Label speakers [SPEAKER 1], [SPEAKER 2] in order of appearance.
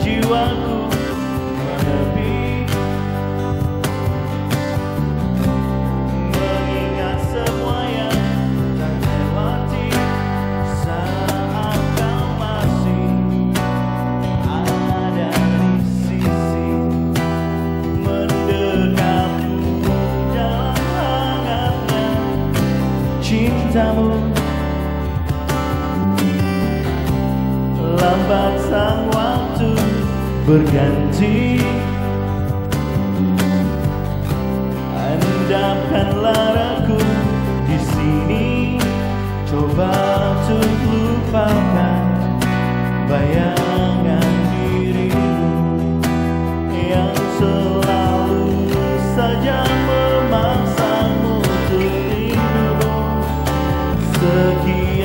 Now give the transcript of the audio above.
[SPEAKER 1] jiwaku menepi mengingat semua yang tak terlewati saat kau masih ada di sisi mendekapmu dalam hangatnya cintamu. Lambat berjanji Andapkanlah aku di sini. Coba untuk lupakan bayangan dirimu Yang selalu saja memaksamu untuk hidup Sekian